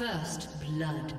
First blood.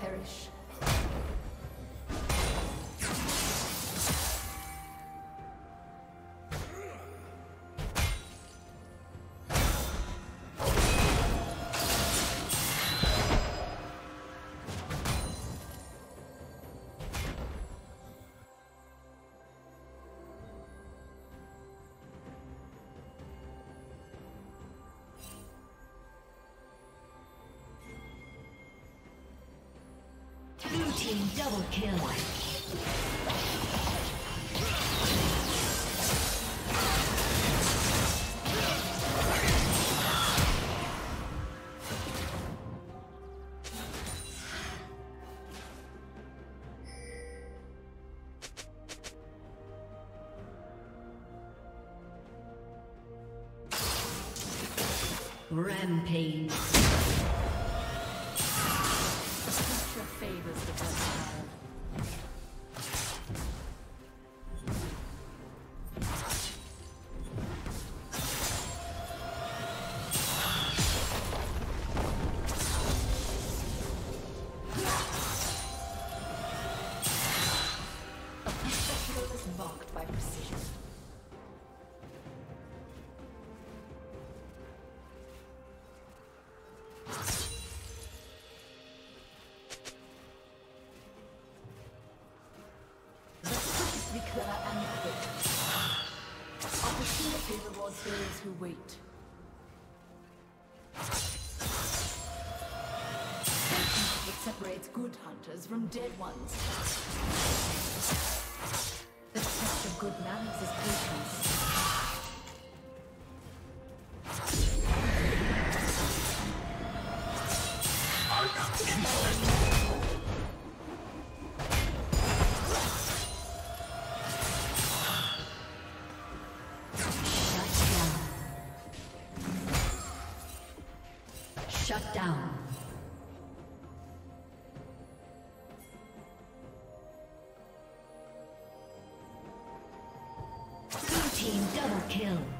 perish. Blue team double kill. Rampage. great. That separates good hunters from dead ones. Double kill.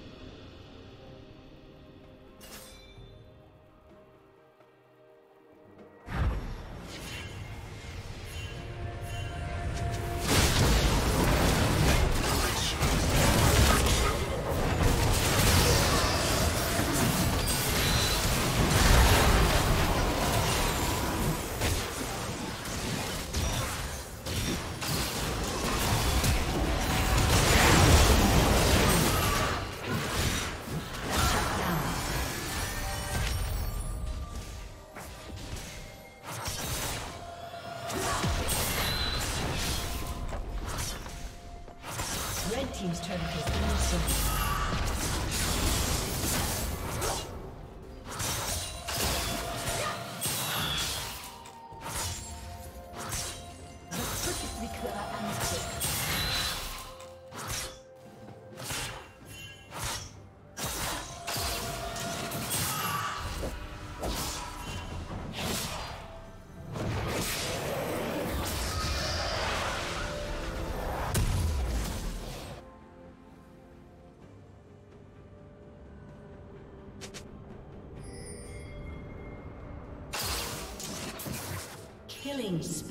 Killing spree.